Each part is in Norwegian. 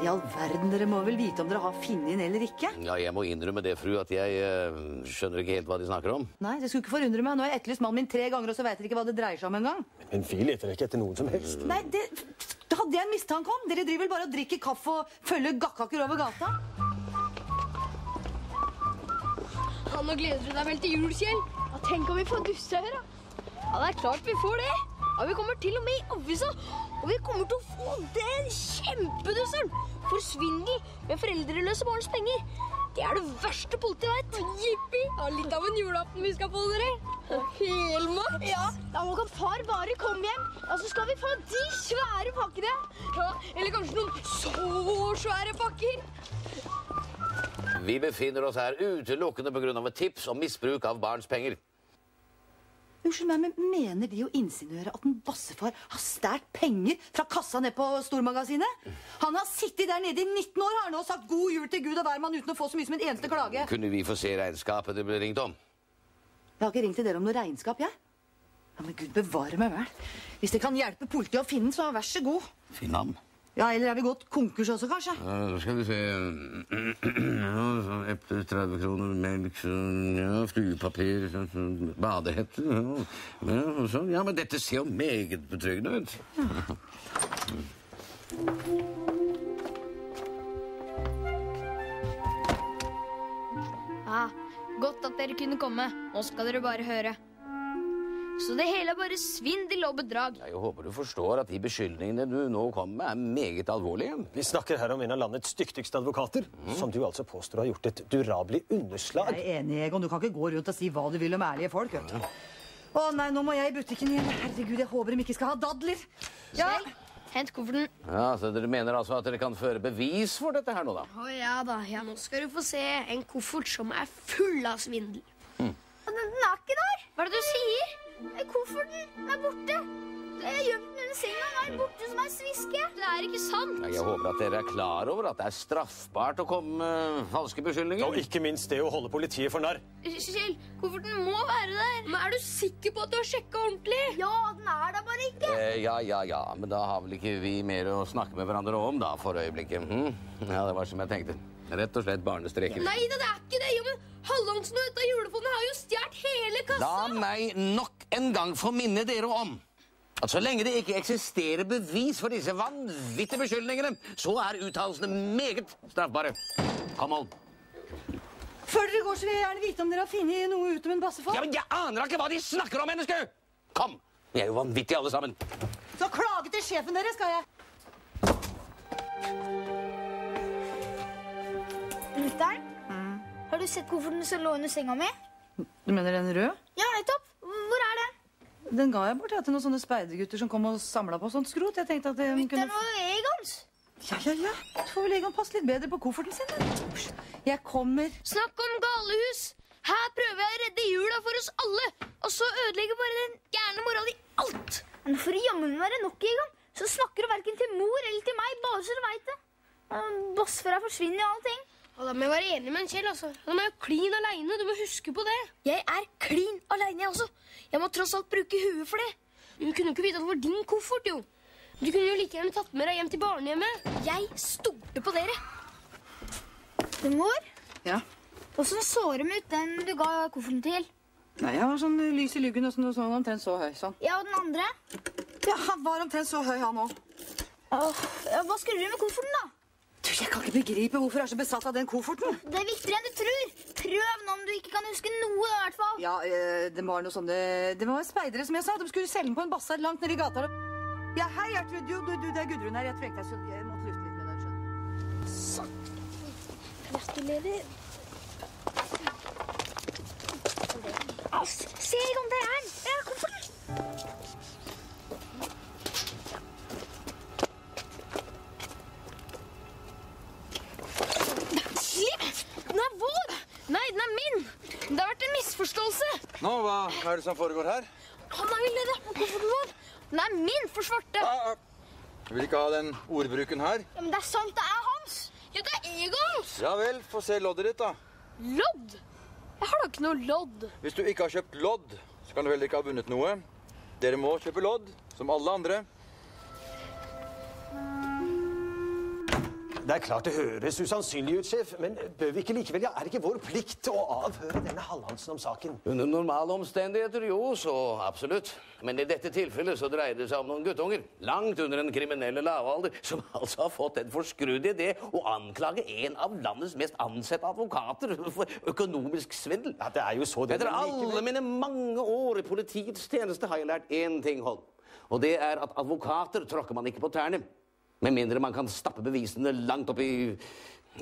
Men i all verden, dere må vel vite om dere har funnet den eller ikke? Ja, jeg må innrømme det, fru, at jeg uh, skjønner ikke helt hva de snakker om. Nei, det skulle ikke forundre meg. Nå har jeg etterlyst mannen min tre ganger, og så vet dere ikke hva det dreier seg om engang. Men vi leter ikke etter noen som helst. Nei, det, det hadde jeg en mistanke om. Dere driver vel bare og drikker kaffe og følger gakkaker over gata? Ja, nå gleder du deg vel til jul, Kjell? Ja, tenk om vi får dusse her, da. Ja, det er klart vi får det. Ja, Vi kommer til og med i avisa, og vi kommer til å få den kjempedusselen for svindel med foreldreløse barns penger. Det er det verste politiet veit. Jippi! Ja, litt av en julaften vi skal få, dere. Helma. Ja, da må kan far bare komme hjem, og så skal vi få de svære pakkene. Ja, Eller kanskje noen så svære pakker. Vi befinner oss her utelukkende pga. et tips om misbruk av barns penger. Unnskyld meg, men Mener de å insinuere at en bassefar har stjålet penger fra kassa ned på Stormagasinet? Han har sittet der nede i 19 år har han og sagt god jul til Gud og hvermann uten å få så mye som en eneste klage. Kunne vi få se regnskapet det ble ringt om? Jeg har ikke ringt til dere om noe regnskap, jeg. Ja, Men Gud bevare meg vel. Hvis det kan hjelpe politiet å finne den, så vær så god. Finn ham. Ja, Eller er vi gått konkurs også, kanskje? Ja, skal vi se ja, så Eple 30 kroner, melk, ja, fluepapir, badehette ja. Ja, og så, ja, men dette ser jo meget betryggende ut. Ja, Godt at dere kunne komme. Nå skal dere bare høre. Så det hele er bare svindel og bedrag. Jeg håper du forstår at de beskyldningene du nå kommer med, er meget alvorlige. Vi snakker her om en av landets dyktigste advokater, som du altså påstår har gjort et durabelig underslag. Jeg er enig, Egon. Du kan ikke gå rundt og si hva du vil om ærlige folk. vet du. Å nei, nå må jeg i butikken igjen. Herregud, jeg håper de ikke skal ha dadler. Ja, hent kofferten. Ja, så Dere mener altså at dere kan føre bevis for dette her nå, da? Å ja da. Ja, nå skal du få se en koffert som er full av svindel. Den, den er ikke der. Hva er det du sier? Kofferten er borte. Jeg har gjemt den under senga. Den er borte som ei sviske. Det er ikke sant. Jeg håper at dere er klar over at det er straffbart å komme med falske beskyldninger. Og ikke minst det å holde politiet for narr. Kjell, kofferten må være der. Men er du sikker på at du har sjekka ordentlig? Ja, den er der bare ikke. Eh, ja, ja, ja, men da har vel ikke vi mer å snakke med hverandre om da, for øyeblikket. Hm? Ja, det var som jeg tenkte. Rett og slett barnestreker. Nei da, det er ikke det. Jo, men Hallandsen og dette julefondet har jo stjålet hele kassa. La meg nok en gang få minne dere om at så lenge det ikke eksisterer bevis for disse vanvittige beskyldningene, så er uttalelsene meget straffbare. Kom, on. Før dere går, så vil jeg gjerne vite om dere har funnet noe ut om en bassefar. Ja, men Jeg aner ikke hva de snakker om, menneske! Kom! Vi er jo vanvittige alle sammen. Så klage til sjefen deres skal jeg. Mutter'n, har du sett kofferten som lå under senga mi? Du mener den røde? Ja, nettopp. Hvor er den? Den ga jeg bort ja, til noen sånne speidergutter som kom og samla på sånt skrot. Jeg tenkte at de kunne... Var Egons. Ja, ja, ja. Så får vel Egon passe litt bedre på kofferten sin. da. Jeg kommer. Snakk om galehus! Her prøver jeg å redde jula for oss alle, og så ødelegger bare den gærne mora di alt. Men for å jammen være nok, Egon, så snakker du verken til mor eller til meg, bare så du veit det. Bossfra forsvinner jo allting. Ja, da må jeg være enig med en Kjell. altså. Han er jo klin aleine. Du må huske på det. Jeg er klin aleine, jeg også. Jeg må tross alt bruke huet for det. Du kunne jo ikke vite at det var din koffert, jo. Du kunne jo like gjerne tatt med deg hjem til barnehjemmet. Jeg stolte på dere. Men mor, Ja. åssen så de ut, den du ga kofferten til? Nei, jeg var sånn lys i luggen og sånn, og sånn omtrent så høy. sånn. Ja, og den andre? Ja, Han var omtrent så høy, han òg. Hva skulle du med kofferten, da? Jeg kan ikke begripe hvorfor jeg er så besatt av den kofferten. Det er viktigere enn du tror. Prøv nå om du ikke kan huske noe, i hvert fall. Ja, eh, Det var noe sånne Det var speidere, som jeg sa. De skulle selge den på en basar langt nede i gata. Ja, hei, jeg Jo, du, du, det er Gudrun her. Jeg trengte deg, så jeg måtte lufte litt med deg. skjønner Sånn. Gratulerer. Altså, se, Egon, det er Ja, er kofferten. Hva er det som foregår her? Han er rappe kofferten vår. Den er min for svarte. Ah, ah. Jeg vil ikke ha den ordbruken her. Ja, men det er sant, det er hans. Ja, det er Egons! Ja vel, få se loddet ditt, da. Lodd? Jeg har da ikke noe lodd. Hvis du ikke har kjøpt lodd, så kan du heller ikke ha vunnet noe. Dere må kjøpe lodd, som alle andre. Det er klart det høres usannsynlig ut, sjef, men bør vi ikke likevel, ja, er det ikke vår plikt å avhøre denne Hallandsen om saken? Under normale omstendigheter, jo, så absolutt. Men i dette tilfellet så dreier det seg om noen guttunger langt under den kriminelle lavalder, som altså har fått en forskrudd idé å anklage en av landets mest ansette advokater for økonomisk svindel. Ja, det er jo så det, Etter alle mine mange år i politiets tjeneste har jeg lært én ting, Holm. Og det er at advokater tråkker man ikke på tærne. Med mindre man kan stappe bevisene langt opp i,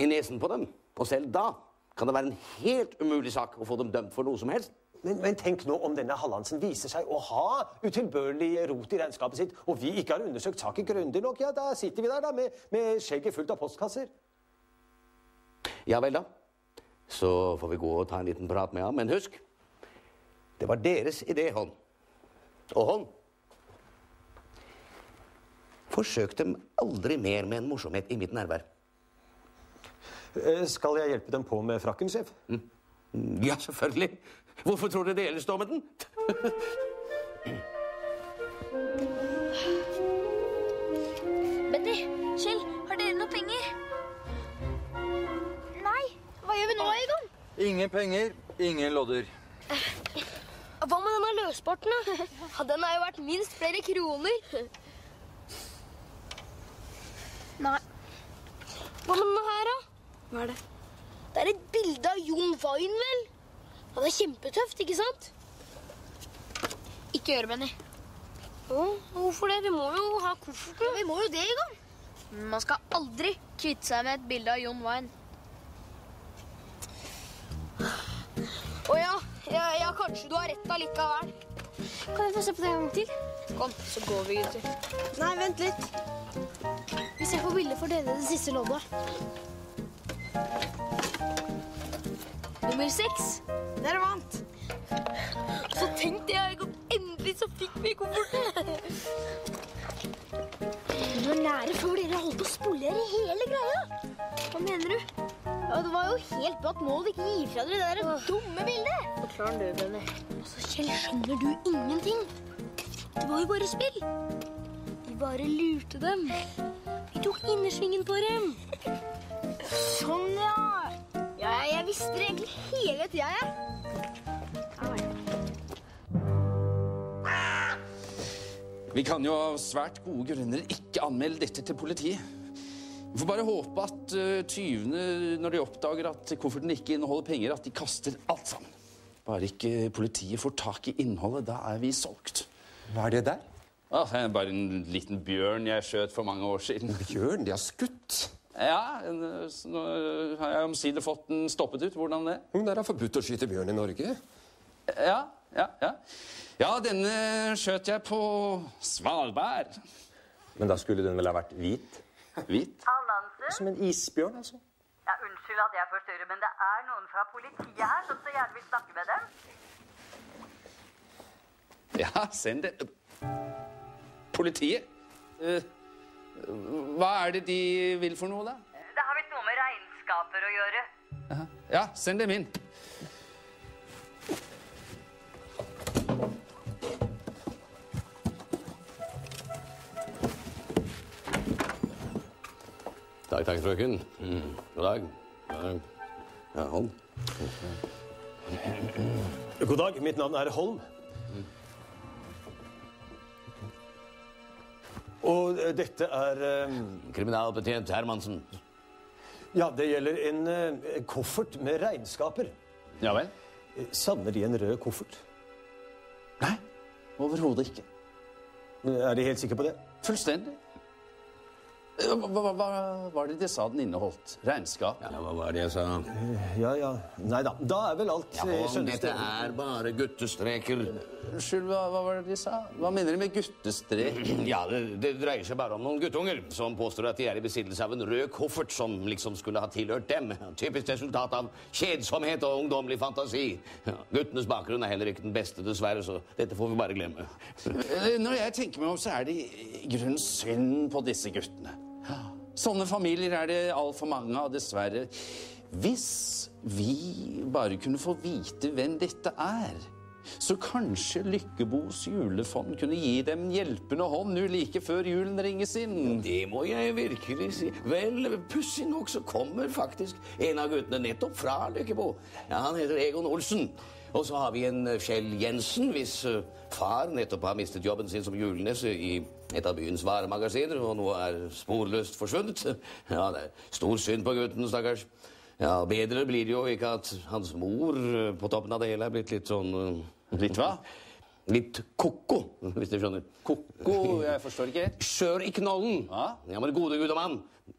i nesen på dem. Og selv da kan det være en helt umulig sak å få dem dømt for noe som helst. Men, men tenk nå om denne Hallandsen viser seg å ha utilbørlig rot i regnskapet sitt, og vi ikke har undersøkt saken grundig nok, ja, da sitter vi der da med, med skjegget fullt av postkasser. Ja vel, da. Så får vi gå og ta en liten prat med ham. Men husk, det var deres idé, Hånd. Og Holm Forsøk dem aldri mer med en morsomhet i mitt nærvær. Eh, Skal jeg hjelpe dem på med frakken, sjef? Ja, selvfølgelig. Hvorfor tror dere det ellers står med den? Benny, Kjell, har dere noe penger? Nei. Hva gjør vi nå, Egon? Ingen penger, ingen lodder. Hva med denne løsparten? Den har jo vært minst flere kroner. Nei. Hva med denne her, da? Hva er det? Det er et bilde av Jon Wein, vel? Ja, det er kjempetøft, ikke sant? Ikke gjør det, Benny. Å, hvorfor det? Vi må jo ha kofferten. Vi må jo det, Egon. Man skal aldri kvitte seg med et bilde av Jon Wein. Å ja. ja, ja, kanskje du har rett allikevel. Kan jeg få se på det en gang til? Kom, så går vi, gutter. Nei, vent litt. Hvis jeg får bilde for dere det siste loddet. Nummer seks. Dere vant. Så tenkte jeg at endelig så fikk vi kofferten. Du var nære før dere holdt på å spolere hele greia. Hva mener du? Ja, Det var jo helt bra at mål ikke gir fra dere det der dumme bildet. Forklar du, Benny. Altså, Kjell, skjønner du ingenting? Det var jo bare spill. Vi bare lurte dem. Vi tok innersvingen på dem. Sånn, ja. Ja, jeg visste det egentlig hele tida, jeg. Vi kan jo av svært gode grunner ikke anmelde dette til politiet. Vi får bare håpe at uh, tyvene, når de oppdager at kofferten ikke inneholder penger, at de kaster alt sammen. Bare ikke politiet får tak i innholdet, da er vi solgt. Hva er det der? Ah, det er bare en liten bjørn jeg skjøt for mange år siden. Bjørn, de har skutt. Ja, nå har jeg omsider fått den stoppet ut. Hvordan det? Det er forbudt å skyte bjørn i Norge. Ja, ja, ja. Ja, denne skjøt jeg på Svalbard. Men da skulle den vel ha vært hvit? Hvit? Som en isbjørn, altså. Ja, unnskyld at jeg forstyrrer, men det er noen fra politiet her som så gjerne vil snakke med dem. Ja, send det. Politiet? Eh, hva er det de vil for noe, da? Det har visst noe med regnskaper å gjøre. Ja, send dem inn. Takk, takk, frøken. Mm. God dag. God dag. Ja, Holm. God dag, mitt navn er Holm. Og eh, dette er eh, Kriminalbetjent Hermansen. Ja, det gjelder en eh, koffert med regnskaper. Ja vel? Eh, Savner de en rød koffert? Nei, overhodet ikke. Er de helt sikre på det? Fullstendig. Eh, Hva, hva, hva var det de sa den inneholdt? Regnskap? Ja, hva var det jeg sa? Ja, ja. Nei da. Da er vel alt Ja, eh, dette er bare guttestreker. Unnskyld, hva, hva var det de sa? Hva mener de med guttestrek? Ja, det, det dreier seg bare om noen guttunger som påstår at de er i besittelse av en rød koffert som liksom skulle ha tilhørt dem. Typisk resultat av kjedsomhet og ungdommelig fantasi. Ja, guttenes bakgrunn er heller ikke den beste, dessverre, så dette får vi bare glemme. Eh, Når jeg tenker meg om, så er det i grunnen synd på disse guttene. Sånne familier er det altfor mange av, dessverre. Hvis vi bare kunne få vite hvem dette er, Så kanskje Lykkebos julefond kunne gi dem en hjelpende hånd nå like før julen ringes inn? Det må jeg virkelig si. Vel, pussig nok så kommer faktisk en av guttene nettopp fra Lykkebo. Ja, han heter Egon Olsen. Og så har vi en eh, Kjell Jensen, hvis eh, far nettopp har mistet jobben sin som julenisse i et av byens varemagasiner, og nå er sporløst forsvunnet. Ja, det er stor synd på gutten, stakkars. Ja, Bedre blir det jo ikke at hans mor eh, på toppen av det hele er blitt litt sånn Litt hva? Litt ko-ko, hvis du skjønner. Ko-ko? Jeg forstår ikke helt. Skjør i knollen. Ja? Men gode gud og mann.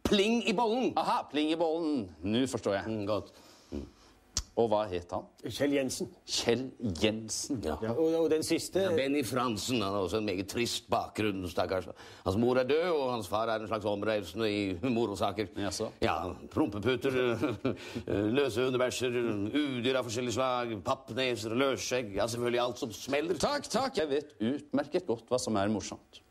Pling i bollen. Aha, pling i bollen. Nå forstår jeg. Mm, godt. Og hva het han? Kjell Jensen. Kjell Jensen. Ja. Ja, og, og den siste Ja, Benny Fransen han har også en meget trist bakgrunn. stakkars. Hans mor er død, og hans far er en slags omreisende i morosaker. Jaså? Ja, Prompeputer, løse hundebæsjer, udyr av forskjellig slag, pappneser, løsskjegg Ja, selvfølgelig alt som smeller. Takk, takk. Jeg vet utmerket godt hva som er morsomt.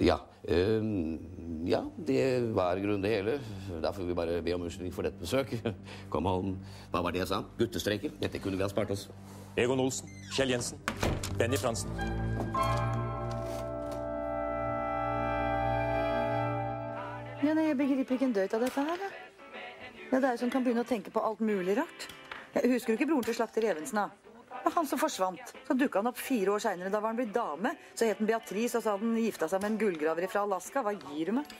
Ja, øhm, ja, det var grunnen det hele. Derfor vil vi bare be om unnskyldning for dette besøket. Kom, Holm. Hva var det jeg sa? Guttestreker? Dette kunne vi ha spart oss. Egon Olsen. Kjell Jensen. Benny Fransen. Ja, nei, Jeg begriper ikke en døyt av dette her. Ja. Ja, det er jo som kan begynne å tenke på alt mulig rart. Jeg husker du ikke broren til slakter Evensen? da? Var han som forsvant. Så dukka han opp fire år seinere. Da var han blitt dame. Så het han Beatrice, og så hadde han gifta seg med en gullgraver fra Alaska. Hva gir du meg?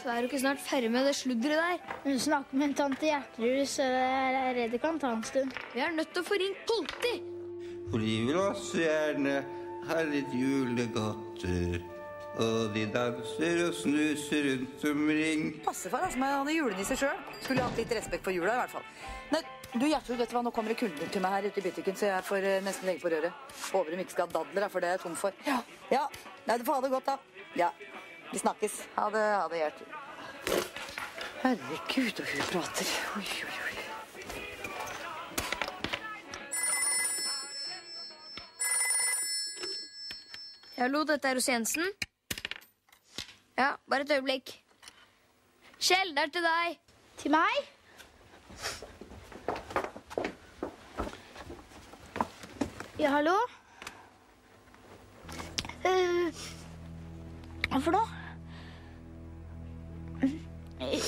Så er du ikke snart ferdig med det sludderet der? Hun snakker med en tante Gjertrud, så jeg er redd det kan ta en stund. Vi er nødt til å få ringt politi. For de vil også gjerne ha litt julegodter. Og de danser og snuser rundt omring. Passefar, altså, men han er julenisse sjøl. Skulle hatt litt respekt for jula, i hvert fall. Nei, du Gjertrud, vet du hva, nå kommer det kunder til meg her ute i butikken, så jeg får eh, nesten legge på røret. Håper de ikke skal ha dadler, da, for det er jeg tom for. Ja, ja. Nei, du får ha det godt, da. Ja. Vi snakkes. Ha det, ha det, Gjertrud. Herregud, og hun prater. Oi, oi, oi. Hallo, dette er hos Jensen. Ja, bare et øyeblikk. Kjell, det er til deg. Til meg? Ja, hallo? Uh, Hva for noe?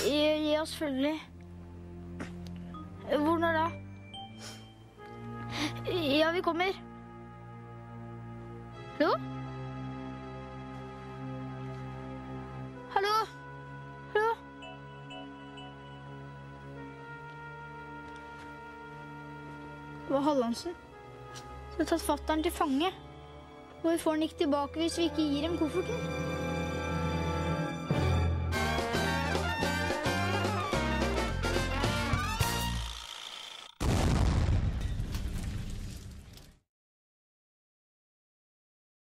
Ja, selvfølgelig. Hvor når da? Ja, vi kommer. Hallo? Hallo? Hallo? Det var Hallandsen. Så tatt fatteren til fange. Hvorfor får han ikke tilbake hvis vi ikke gir ham kofferten?